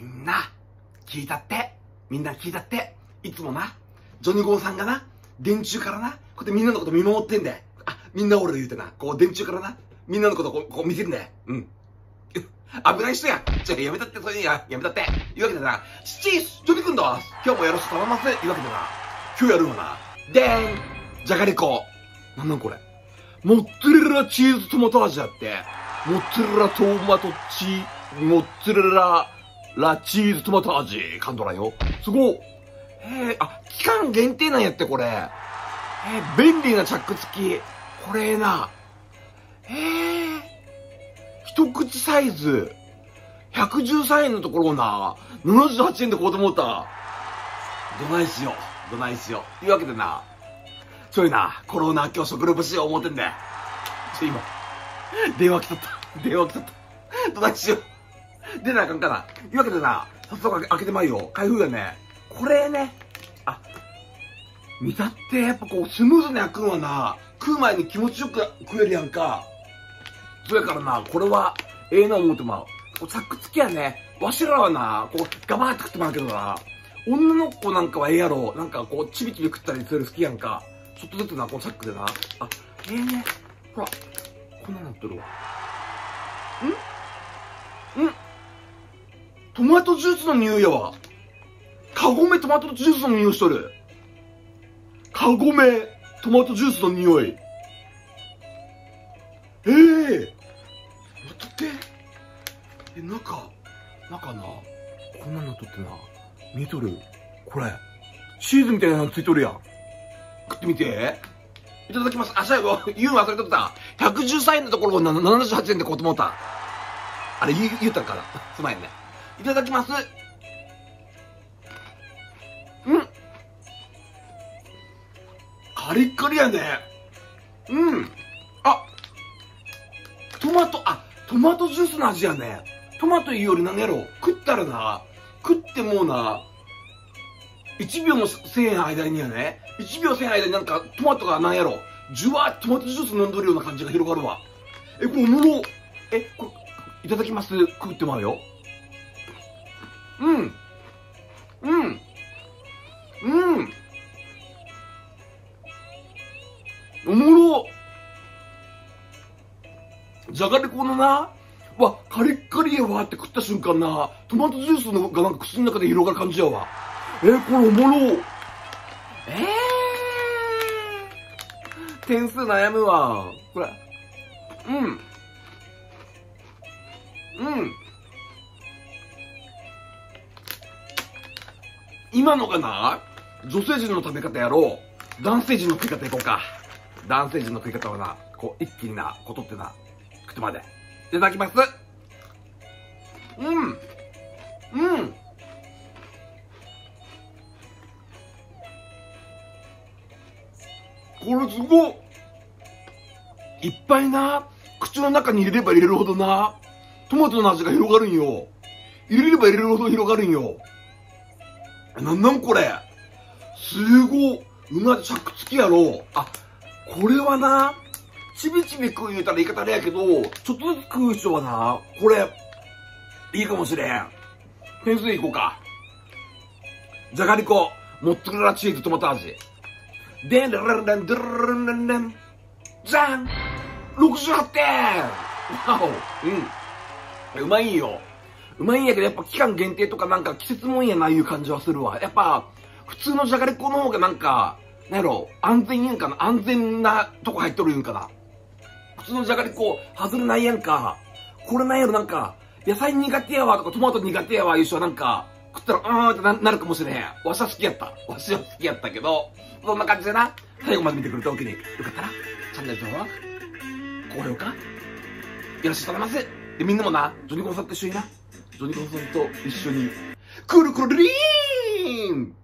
みんな、聞いたって。みんな聞いたって。いつもな、ジョニゴンさんがな、電柱からな、こうやってみんなのこと見守ってんだよ。あ、みんな俺で言うてな、こう電柱からな、みんなのことこうこう見てるんだよ。うん。危ない人や。じゃあやめたって、それにや、やめたって。いうわけでなシ、チース、ジョニ君だ。今日もよろしく頼みます。いうわけでな、今日やるのはな、でーんじゃがりこ。なんなんこれ。モッツァレラチーズトマト味だって。モッツァレラトマトチー、モッツァレララチーズトマト味。感動だよ。すご。えー、あ、期間限定なんやって、これ。えー、便利なチャック付き。これな。えー、一口サイズ。113円のところをな、78円で買おうと思った。どないしよう。どないしよう。いうわけでな、そういうな、コロナ今日食料物資を思ってんだよ。ちょ、今、電話来とった。電話来とった。どないしよう。出なあかんかな。いうわけでな、早速開けてまいよ。開封やね。これね、あ、見たってやっぱこうスムーズに開くのはな、食う前に気持ちよく食えるやんか。そやからな、これは、ええな思うてまう。こう、チャック付きやね。わしらはな、こう、ガバーって食ってまうけどな、女の子なんかはええやろ。なんかこう、ちびちび食ったりする好きやんか。ちょっとずつな、このチャックでな。あ、ええー、ね。ほら、こんななってるわ。ん？トマトジュースの匂いやわ。カゴメトマトジュースの匂いしとる。カゴメトマトジュースの匂い。ええー、待ってえ、中、中な、こんなのとってな、見とるこれ、チーズみたいなのついとるやん。食ってみて。いただきます。あ、最後、言うの忘れとった。113円のところを78円で買おうと思った。あれ、言言ったから。すまんね。いただきます。うんカリッカリやね。うん。あ、トマト、あ、トマトジュースの味やね。トマトいうより何やろ食ったらな、食ってもうな、1秒もせえん間にはね、1秒せえん間になんかトマトがなんやろ、じゅわーっとトマトジュース飲んどるような感じが広がるわ。え、これおもろ。え、これ、いただきます。食ってまうよ。うん。うん。うん。おもろ。じゃがりこのな、わ、カリッカリやわって食った瞬間な、トマトジュースのがなんか口の中で広がる感じやわ。えー、これおもろえー、点数悩むわ。これ。うん。うん。今のかな女性陣の食べ方やろう。男性陣の食い方いこうか。男性陣の食い方はな、こう、一気にな、ことってな、食ってまで。いただきます。うん。うん。これすごいいっぱいな、口の中に入れれば入れるほどな、トマトの味が広がるんよ。入れれば入れるほど広がるんよ。なんなんこれ？すごい。うまい着付きやろ。あ、これはな、ちびちび食う言うたら言い方あれやけど、ちょっとずつ食う人はな、これ、いいかもしれん。点数いこうか。じゃがりこ、モッツァレラチーズトマト味。でんでんでんでんでんでんじゃん !68 点わおうん。うまいよ。うまいんやけど、やっぱ期間限定とかなんか季節もんやないう感じはするわ。やっぱ、普通のじゃがりこの方がなんか、なんやろ、安全言うんかな安全なとこ入っとる言うんかな普通のじゃがりこ、外れないやんか。これなんやろ、なんか、野菜苦手やわとかトマト苦手やわいう人はなんか、食ったら、うーんってななるかもしれへん。わしは好きやった。わしは好きやったけど、そんな感じでな、最後まで見てくれたわけで、よかったら、チャンネル登録、高評価、よろしくお願いします。で、みんなもな、ジョニコンさんと一緒にな、ジョニコさんと一緒に、くるくるりーん